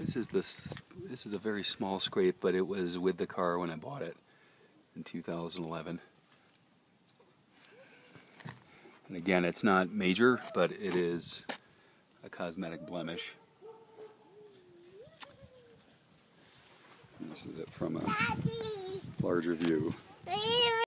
This is this this is a very small scrape, but it was with the car when I bought it in 2011. And again, it's not major, but it is a cosmetic blemish. And this is it from a larger view.